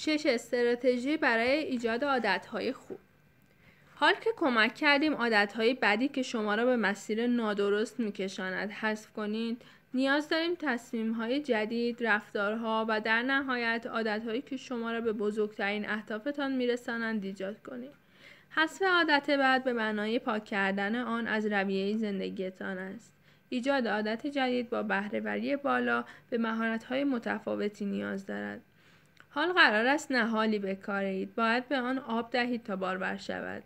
شش استراتژی برای ایجاد عادتهای خوب حال که کمک کردیم عادتهای بدی که شما را به مسیر نادرست میکشاند حذف کنید نیاز داریم تصمیمهای جدید، رفتارها و در نهایت عادتهایی که شما را به بزرگترین اهدافتان میرسانند ایجاد کنید. حذف عادت بعد به معنای پاک کردن آن از رویه زندگیتان است. ایجاد عادت جدید با بهرهوری بالا به مهارت‌های متفاوتی نیاز دارد. حال قرار است نهالی بکارید. باید به آن آب دهید تا بارور شود.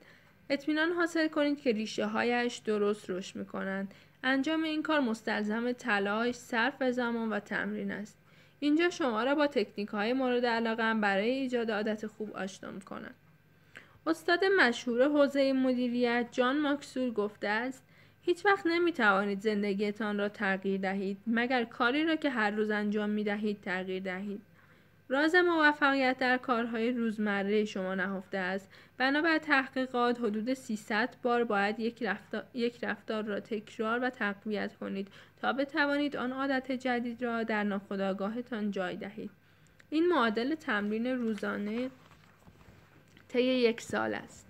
اطمینان حاصل کنید که ریشه هایش درست رشد می کنند. انجام این کار مستلزم تلاش، صرف زمان و تمرین است. اینجا شما را با تکنیک های مورد علاقه برای ایجاد عادت خوب آشنا می کنند. استاد مشهور حوزه مدیریت جان ماکسول گفته است هیچ وقت نمی توانید زندگیتان را تغییر دهید مگر کاری را که هر روز انجام می دهید تغییر دهید. راز موفقیت در کارهای روزمره شما نهفته است. بنابر تحقیقات حدود 300 بار باید یک رفتار, یک رفتار را تکرار و تقویت کنید تا بتوانید آن عادت جدید را در ناخودآگاهتان جای دهید. این معادل تمرین روزانه طی یک سال است.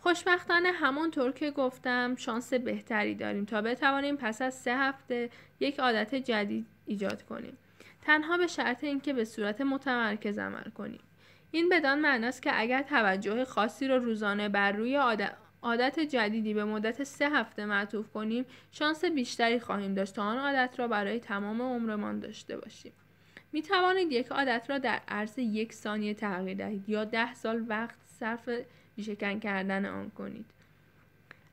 خوشبختانه همانطور که گفتم شانس بهتری داریم تا بتوانیم پس از سه هفته یک عادت جدید ایجاد کنیم. تنها به شرط اینکه به صورت متمرکز عمل کنیم این بدان معنی است که اگر توجه خاصی را روزانه بر روی عادت جدیدی به مدت سه هفته معطوف کنیم شانس بیشتری خواهیم داشت تا آن عادت را برای تمام عمرمان داشته باشیم. می توانید یک عادت را در عرض یک ثانیه تغییر دهید یا ده سال وقت صرف ریشهکن کردن آن کنید.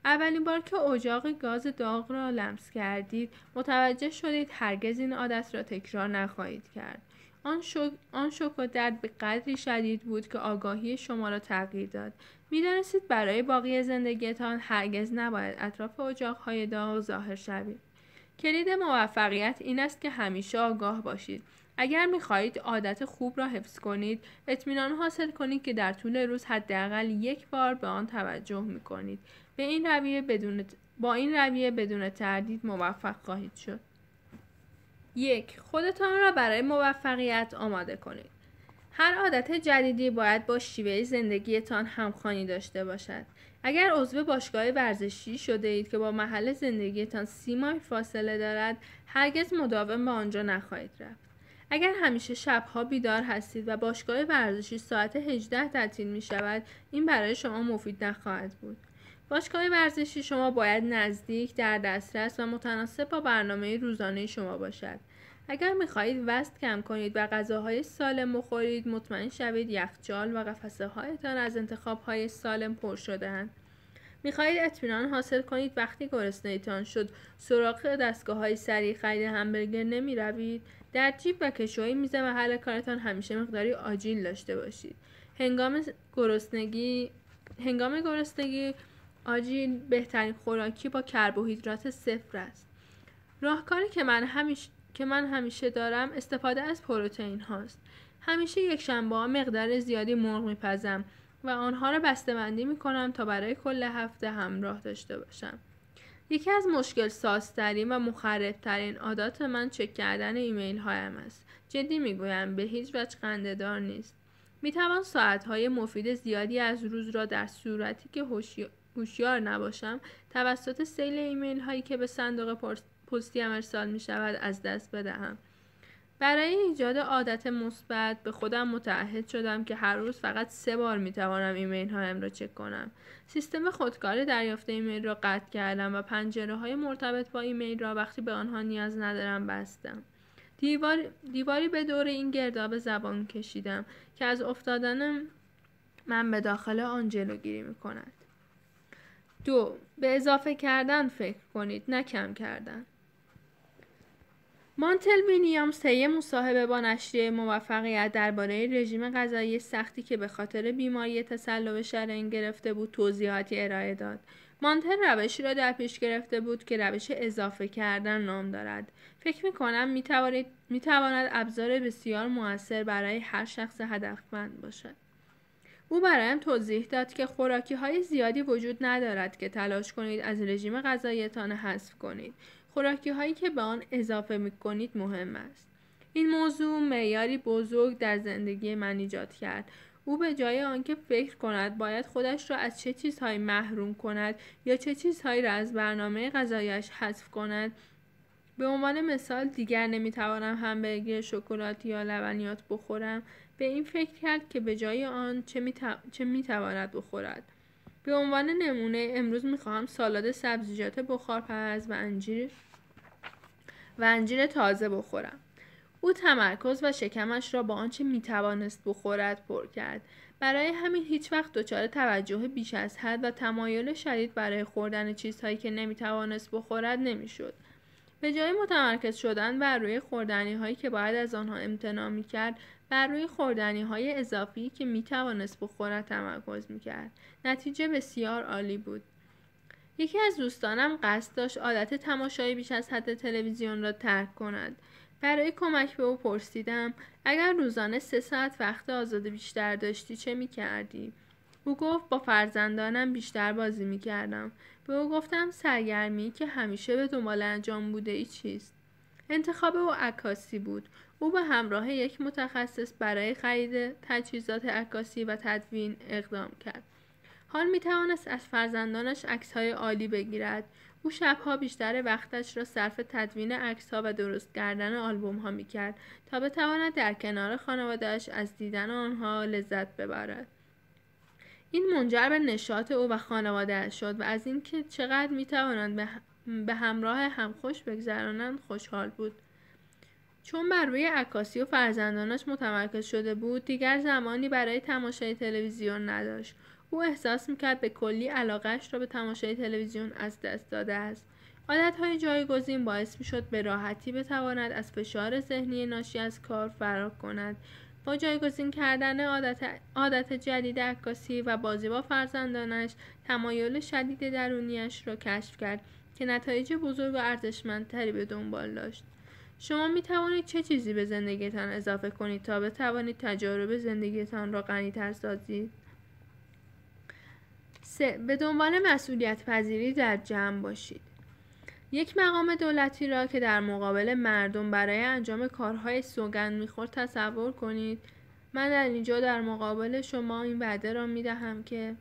اولین بار که اجاق گاز داغ را لمس کردید متوجه شدید هرگز این عادت را تکرار نخواهید کرد. آن شک, آن شک و درد به قدری شدید بود که آگاهی شما را تغییر داد. می‌دانستید برای باقی زندگیتان هرگز نباید اطراف اجاقهای داغ ظاهر شوید. کلید موفقیت این است که همیشه آگاه باشید. اگر می‌خواهید عادت خوب را حفظ کنید اطمینان حاصل کنید که در طول روز حداقل یک بار به آن توجه می‌کنید. به این رویه بدون با این رویه بدون تردید موفق خواهید شد. یک خودتان را برای موفقیت آماده کنید. هر عادت جدیدی باید با شیوه زندگیتان همخوانی داشته باشد. اگر عضو باشگاه ورزشی شده اید که با محل زندگیتان سی مایل فاصله دارد هرگز مداوم به آنجا نخواهید رفت. اگر همیشه شبها بیدار هستید و باشگاه ورزشی ساعت 18 تعطیل می شود این برای شما مفید نخواهد بود. باشگاه ورزشی شما باید نزدیک در دسترس و متناسب با برنامه روزانه شما باشد. اگر می‌خواهید وزن کم کنید و غذاهای سالم بخورید مطمئن شوید یخچال و قفسه هایتان از انتخاب های سالم پر شدهاند می‌خواهید اطمینان حاصل کنید وقتی گرسنهتان شد سراغ دستگاه های سریع خرید همبرگر نمی روید در جیب و کشوهای میز محل کارتان همیشه مقداری آجیل داشته باشید. هنگام گرسنگی هنگام گرسنگی آجیل بهترین خوراکی با کربوهیدرات صفر است راهکاری که من همیشه که من همیشه دارم استفاده از پروتئین هاست همیشه یک شنبه ها مقدار زیادی مرغ میپزم و آنها را بسته‌بندی می کنم تا برای کل هفته همراه داشته باشم. یکی از مشکل سازترین و مخربترین عادات من چک کردن ایمیل هایم است. جدی می‌گویم به هیچ وجه خندهدار نیست. می توان ساعت های مفید زیادی از روز را در صورتی که هوشیار نباشم توسط سیل ایمیل هایی که به صندوق پستی ارسال می شود از دست بدهم. برای ایجاد عادت مثبت به خودم متعهد شدم که هر روز فقط سه بار می توانم ایمیل هایم را چک کنم. سیستم خودکار دریافت ایمیل را قطع کردم و پنجره های مرتبط با ایمیل را وقتی به آنها نیاز ندارم بستم. دیوار، دیواری به دور این گرداب زبان کشیدم که از افتادن من به داخل آن جلوگیری می کند. دو به اضافه کردن فکر کنید نه کم کردن. مانتل ویلیامز طی مصاحبه با نشریه موفقیت درباره رژیم غذایی سختی که به خاطر بیماری تسلب شرین گرفته بود توضیحاتی ارائه داد. مانتل روشی را در پیش گرفته بود که روش اضافه کردن نام دارد. فکر می کنم می تواند ابزار بسیار موثر برای هر شخص هدفمند باشد. او برایم توضیح داد که خوراکی های زیادی وجود ندارد که تلاش کنید از رژیم غذاییتان حذف کنید خوراکی هایی که به آن اضافه می کنید مهم است. این موضوع معیاری بزرگ در زندگی من ایجاد کرد او به جای آنکه فکر کند باید خودش را از چه چیزهایی محروم کند یا چه چیزهایی را از برنامه غذایش حذف کند به عنوان مثال دیگر نمی‌توانم همبرگر شکلات یا لبنیات بخورم. به این فکر کرد که به جای آن چه, میتو... چه می‌تواند بخورد. به عنوان نمونه امروز می‌خواهم سالاد سبزیجات بخارپز و انجیر و انجیر تازه بخورم. او تمرکز و شکمش را با آنچه می‌توانست بخورد پر کرد. برای همین هیچ وقت دچار توجه بیش از حد و تمایل شدید برای خوردن چیزهایی که نمی‌توانست بخورد نمی‌شد. به جای متمرکز شدن بر روی خوردنی هایی که باید از آنها امتناع می کرد بر روی خوردنی های اضافی که می توانست بخورد تمرکز می کرد. نتیجه بسیار عالی بود. یکی از دوستانم قصد داشت عادت تماشای بیش از حد تلویزیون را ترک کند. برای کمک به او پرسیدم اگر روزانه سه ساعت وقت آزاد بیشتر داشتی چه می کردی؟ او گفت با فرزندانم بیشتر بازی می کردم. به او گفتم سرگرمی که همیشه به دنبال انجام بوده ای چیست؟ انتخاب او عکاسی بود. او به همراه یک متخصص برای خرید تجهیزات عکاسی و تدوین اقدام کرد. حال می توانست از فرزندانش عکس های عالی بگیرد. او شبها بیشتر وقتش را صرف تدوین عکس ها و درست کردن آلبوم ها می کرد تا بتواند در کنار خانوادهش از دیدن آنها لذت ببرد. این منجر به نشاط او و خانواده شد و از اینکه چقدر می توانند به همراه هم خوش بگذرانند خوشحال بود. چون بر روی عکاسی و فرزندانش متمرکز شده بود دیگر زمانی برای تماشای تلویزیون نداشت. او احساس می‌کرد به کلی علاقش را به تماشای تلویزیون از دست داده است. عادتهای جایگزین باعث می‌شد به راحتی بتواند از فشار ذهنی ناشی از کار فرار کند. با جایگزین کردن عادت, عادت جدید عکاسی و بازی با فرزندانش تمایل شدید درونیش را کشف کرد که نتایج بزرگ و ارزشمندتری به دنبال داشت شما می توانید چه چیزی به زندگیتان اضافه کنید تا بتوانید تجارب زندگیتان را غنیتر سازید 3. به دنبال مسئولیت پذیری در جمع باشید یک مقام دولتی را که در مقابل مردم برای انجام کارهای سوگند می‌خورد تصور کنید من در اینجا در مقابل شما این وعده را می‌دهم که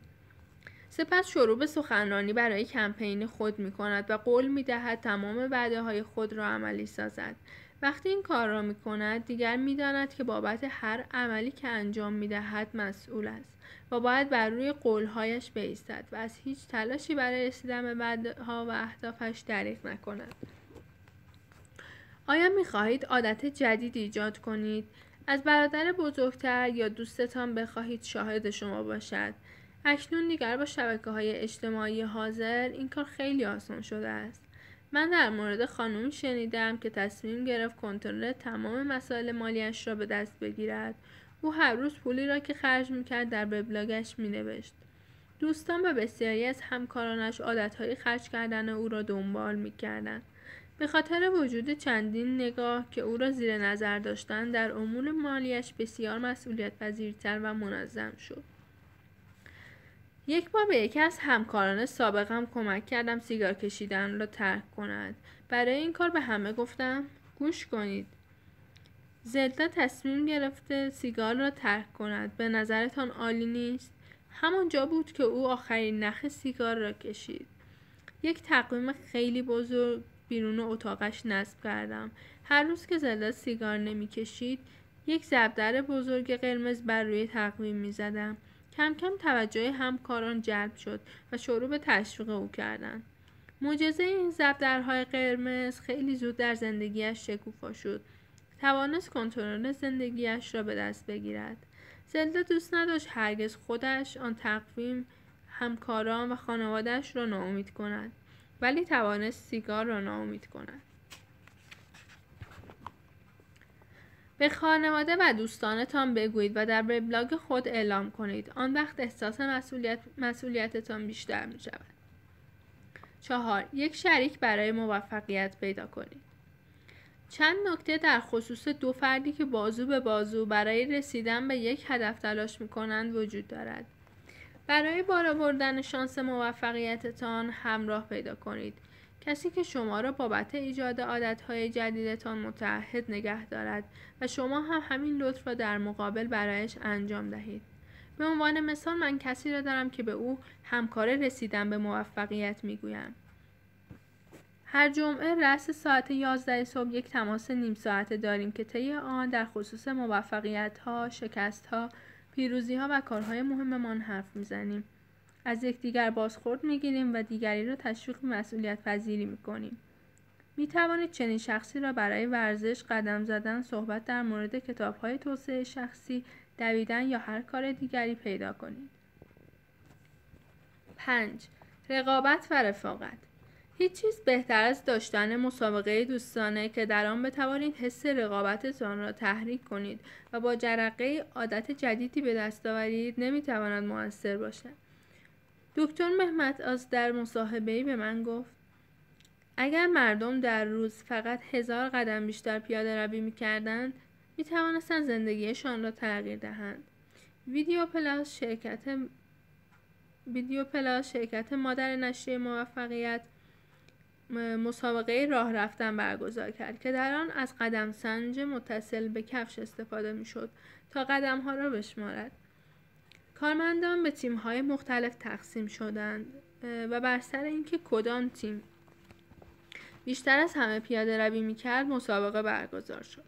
سپس شروع به سخنرانی برای کمپین خود می کند و قول می دهد تمام وعده های خود را عملی سازد. وقتی این کار را می کند دیگر می داند که بابت هر عملی که انجام می دهد مسئول است و باید بر روی قولهایش بیستد و از هیچ تلاشی برای رسیدن به وعده ها و اهدافش دریغ نکند. آیا می خواهید عادت جدید ایجاد کنید؟ از برادر بزرگتر یا دوستتان بخواهید شاهد شما باشد اکنون دیگر با شبکه های اجتماعی حاضر این کار خیلی آسان شده است. من در مورد خانومی شنیدم که تصمیم گرفت کنترل تمام مسائل مالیش را به دست بگیرد. او هر روز پولی را که خرج می‌کرد در وبلاگش مینوشت. دوستان و بسیاری از همکارانش عادتهای خرج کردن او را دنبال می‌کردند. به خاطر وجود چندین نگاه که او را زیر نظر داشتند در امور مالیش بسیار مسئولیت پذیرتر و منظم شد. یک بار به یکی از همکاران سابقم کمک کردم سیگار کشیدن را ترک کند برای این کار به همه گفتم گوش کنید زلدا تصمیم گرفته سیگار را ترک کند. به نظرتان عالی نیست؟ همانجا بود که او آخرین نخ سیگار را کشید. یک تقویم خیلی بزرگ بیرون اتاقش نصب کردم. هر روز که زلدا سیگار نمی‌کشید یک زبدر بزرگ قرمز بر روی تقویم می زدم. کم کم توجه همکاران جلب شد و شروع به تشویق او کردند. معجزه این زبدرهای قرمز خیلی زود در زندگیش شکوفا شد. توانست کنترل زندگیش را به دست بگیرد. زلدا دوست نداشت هرگز خودش آن تقویم همکاران و خانوادهش را ناامید کند ولی توانست سیگار را ناامید کند. به خانواده و دوستانتان بگویید و در وبلاگ خود اعلام کنید. آن وقت احساس مسئولیت مسئولیتتان بیشتر می شود چهار. یک شریک برای موفقیت پیدا کنید. چند نکته در خصوص دو فردی که بازو به بازو برای رسیدن به یک هدف تلاش می کنند وجود دارد. برای بالا بردن شانس موفقیتتان همراه پیدا کنید. کسی که شما را بابت ایجاد عادتهای جدیدتان متعهد نگه دارد و شما هم همین لطف را در مقابل برایش انجام دهید. به عنوان مثال من کسی را دارم که به او همکار رسیدن به موفقیت می‌گویم. هر جمعه رأس ساعت 11 صبح یک تماس نیم ساعته داریم که طی آن در خصوص موفقیت ها، شکست ها، پیروزی ها و کارهای مهممان حرف می‌زنیم. از یکدیگر بازخورد می‌گیریم و دیگری را تشویق مسئولیت پذیری می‌کنیم. می توانید چنین شخصی را برای ورزش، قدم زدن، صحبت در مورد کتاب های توسعه شخصی، دویدن یا هر کار دیگری پیدا کنید. 5. رقابت و رفاقت هیچ چیز بهتر از داشتن مسابقه دوستانه که در آن بتوانید حس رقابتتان را تحریک کنید و با جرقه عادت جدیدی به دست آورید نمی‌تواند موثر باشد. دکتر محمد از در مصاحبهای به من گفت اگر مردم در روز فقط هزار قدم بیشتر پیاده روی می‌کردند می‌توانستند زندگیشان را تغییر دهند. ویدیو پلاس شرکت ویدیو پلاس شرکت مادر نشریه موفقیت مسابقه راه رفتن برگزار کرد که در آن از قدم سنج متصل به کفش استفاده می شد تا قدم ها را بشمارد. کارمندان به تیم های مختلف تقسیم شدند و بر سر اینکه کدام تیم بیشتر از همه پیاده روی می کرد مسابقه برگزار شد.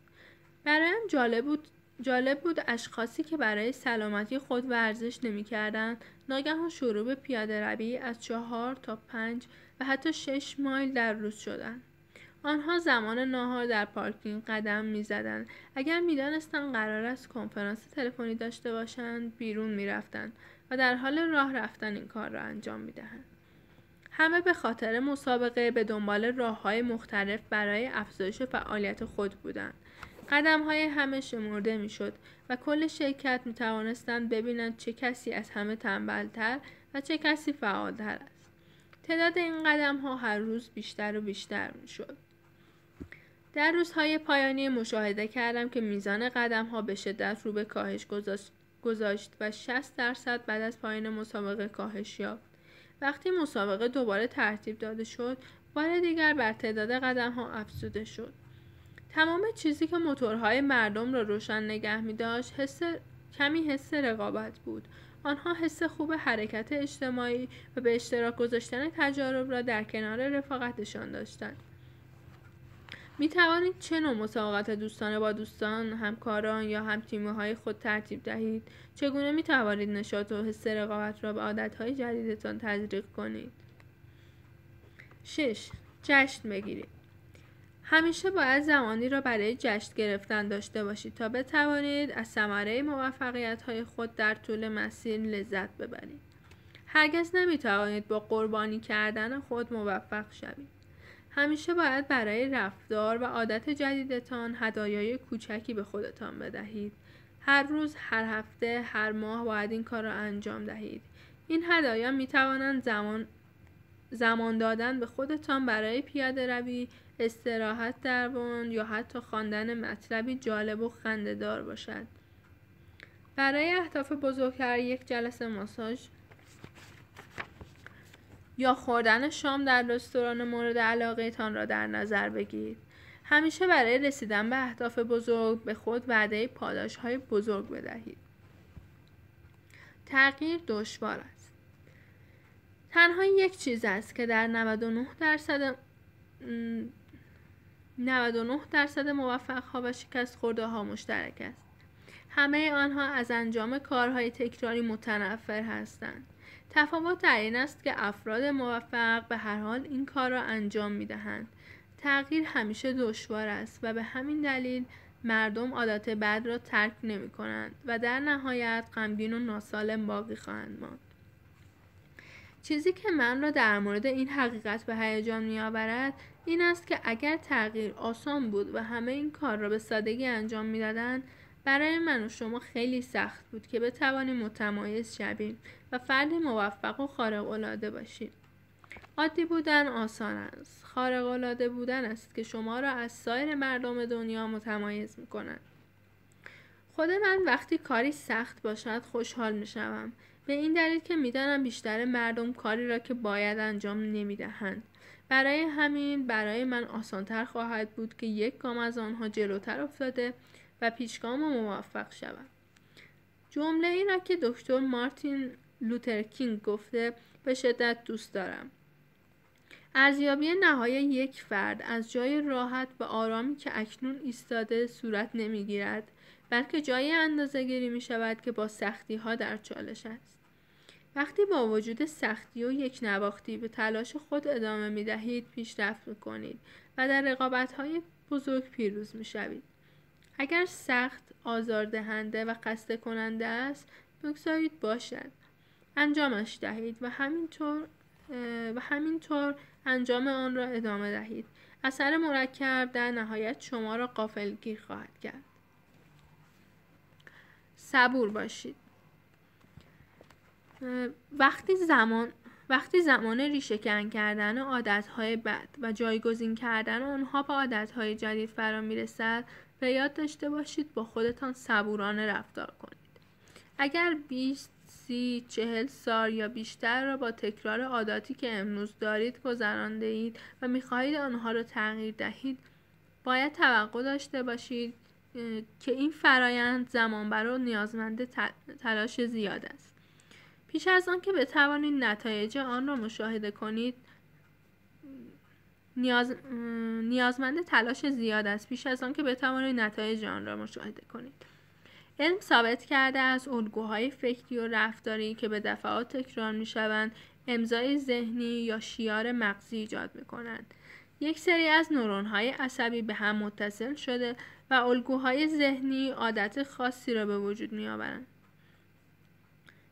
برایم جالب بود جالب بود اشخاصی که برای سلامتی خود ورزش نمی کردن ناگهان شروع به پیاده روی از چهار تا پنج و حتی شش مایل در روز شدند. آنها زمان ناهار در پارکینگ قدم می زدن. اگر می دانستن قرار است کنفرانس تلفنی داشته باشند بیرون می رفتن و در حال راه رفتن این کار را انجام می دهند. همه به خاطر مسابقه به دنبال راه های مختلف برای افزایش فعالیت خود بودند. قدم های همه شمرده می شد و کل شرکت می توانستند ببینند چه کسی از همه تنبلتر و چه کسی فعالتر است. تعداد این قدم ها هر روز بیشتر و بیشتر می شد. در روزهای پایانی مشاهده کردم که میزان قدم ها به شدت رو به کاهش گذاشت و 60 درصد بعد از پایان مسابقه کاهش یافت. وقتی مسابقه دوباره ترتیب داده شد، بار دیگر بر تعداد قدم ها افزوده شد. تمام چیزی که موتورهای مردم را روشن نگه می داشت حس کمی حس رقابت بود آنها حس خوب حرکت اجتماعی و به اشتراک گذاشتن تجارب را در کنار رفاقتشان داشتند می توانید چه نوع مسابقات دوستانه با دوستان، همکاران یا هم های خود ترتیب دهید؟ چگونه می توانید نشاط و حس رقابت را به عادتهای جدیدتان تزریق کنید؟ 6. جشن بگیرید همیشه باید زمانی را برای جشن گرفتن داشته باشید تا بتوانید از ثمره موفقیت های خود در طول مسیر لذت ببرید. هرگز نمی‌توانید با قربانی کردن خود موفق شوید. همیشه باید برای رفتار و عادت جدیدتان هدایای کوچکی به خودتان بدهید. هر روز، هر هفته، هر ماه باید این کار را انجام دهید. این هدایا می توانند زمان زمان دادن به خودتان برای پیاده روی استراحت در یا حتی خواندن مطلبی جالب و خندهدار باشد. برای اهداف بزرگتر یک جلسه ماساژ یا خوردن شام در رستوران مورد علاقه تان را در نظر بگیرید. همیشه برای رسیدن به اهداف بزرگ به خود وعده پاداش های بزرگ بدهید. تغییر دشوار است. تنها یک چیز است که در 99 درصد 99 درصد موفق ها و شکست خورده ها مشترک است. همه آنها از انجام کارهای تکراری متنفر هستند. تفاوت در این است که افراد موفق به هر حال این کار را انجام می دهند. تغییر همیشه دشوار است و به همین دلیل مردم عادت بد را ترک نمی کنند و در نهایت غمگین و ناسالم باقی خواهند ماند. چیزی که من را در مورد این حقیقت به هیجان می آورد این است که اگر تغییر آسان بود و همه این کار را به سادگی انجام می‌دادند برای من و شما خیلی سخت بود که بتوانیم متمایز شویم و فرد موفق و خارق العاده باشیم. عادی بودن آسان است. خارق العاده بودن است که شما را از سایر مردم دنیا متمایز می کند خود من وقتی کاری سخت باشد خوشحال می شوم به این دلیل که می‌دانم بیشتر مردم کاری را که باید انجام نمی دهند برای همین برای من آسانتر خواهد بود که یک گام از آنها جلوتر افتاده و پیشگام و موفق شوم. جمله ای را که دکتر مارتین لوترکینگ گفته به شدت دوست دارم. ارزیابی نهایی یک فرد از جای راحت و آرامی که اکنون ایستاده صورت نمی‌گیرد. بلکه جای اندازه گیری می شود که با سختی ها در چالش است. وقتی با وجود سختی و یک نواختی به تلاش خود ادامه می دهید پیشرفت می کنید و در رقابت های بزرگ پیروز می شوید. اگر سخت آزاردهنده و خسته کننده است بگذارید باشد. انجامش دهید و همینطور و همینطور انجام آن را ادامه دهید. اثر مرکب در نهایت شما را قافلگیر خواهد کرد. صبور باشید. وقتی زمان وقتی زمان ریشهکن کردن عادتهای بد و جایگزین کردن آنها با عادتهای جدید فرا می‌رسد به یاد داشته باشید با خودتان صبورانه رفتار کنید. اگر 20 سی چهل سال یا بیشتر را با تکرار عاداتی که امروز دارید گذرانده اید و می‌خواهید آنها را تغییر دهید باید توقع داشته باشید که این فرایند زمان و نیازمند تلاش زیاد است. پیش از آن که بتوانید نتایج آن را مشاهده کنید نیاز... نیازمند تلاش زیاد است. پیش از آن که بتوانید نتایج آن را مشاهده کنید. علم ثابت کرده از الگوهای فکری و رفتاری که به دفعات تکرار می شوند امضای ذهنی یا شیار مغزی ایجاد می کنند. یک سری از نورون های عصبی به هم متصل شده و الگوهای ذهنی عادت خاصی را به وجود می آورند.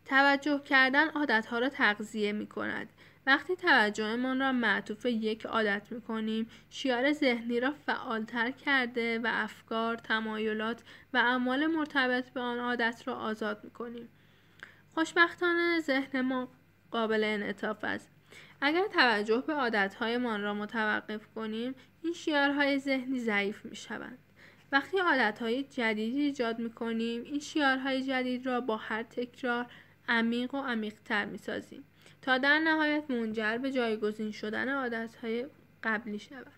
توجه کردن عادت ها را تغذیه می کند. وقتی توجهمان را معطوف یک عادت می کنیم شیار ذهنی را فعالتر کرده و افکار، تمایلات و اعمال مرتبط به آن عادت را آزاد می کنیم. خوشبختانه ذهن ما قابل انعطاف است. اگر توجه به عادتهایمان را متوقف کنیم این شیارهای ذهنی ضعیف می شوند. وقتی عادتهای جدیدی ایجاد می کنیم این شیارهای جدید را با هر تکرار عمیق و عمیقتر می سازیم. تا در نهایت منجر به جایگزین شدن عادتهای قبلی شود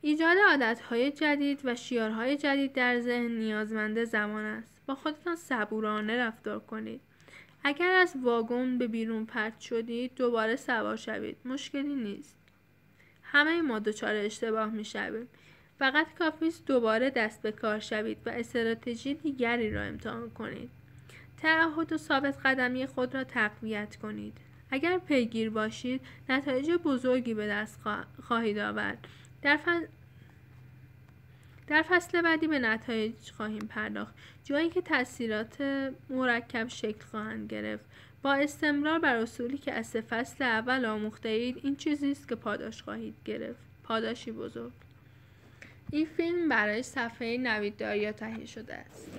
ایجاد عادتهای جدید و شیارهای جدید در ذهن نیازمند زمان است با خودتان صبورانه رفتار کنید اگر از واگن به بیرون پرت شدید دوباره سوار شوید مشکلی نیست همه ما دچار اشتباه می شویم فقط کافی است دوباره دست به کار شوید و استراتژی دیگری را امتحان کنید تعهد و ثابت قدمی خود را تقویت کنید. اگر پیگیر باشید نتایج بزرگی به دست خواهید آورد. در, در فصل بعدی به نتایج خواهیم پرداخت. جایی که تاثیرات مرکب شکل خواهند گرفت. با استمرار بر اصولی که از فصل اول آموخته اید این چیزی است که پاداش خواهید گرفت. پاداشی بزرگ. این فیلم برای صفحه نویدداریا تهیه شده است.